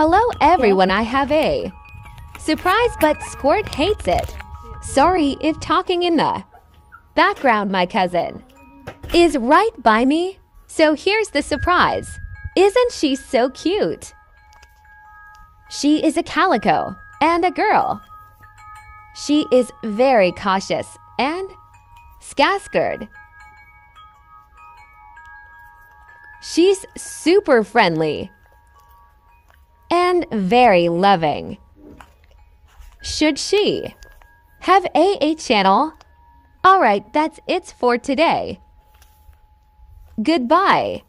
Hello everyone, I have a surprise, but Squirt hates it. Sorry if talking in the background, my cousin is right by me. So here's the surprise. Isn't she so cute? She is a calico and a girl. She is very cautious and scaskered. She's super friendly and very loving. Should she have a channel? Alright, that's it for today. Goodbye.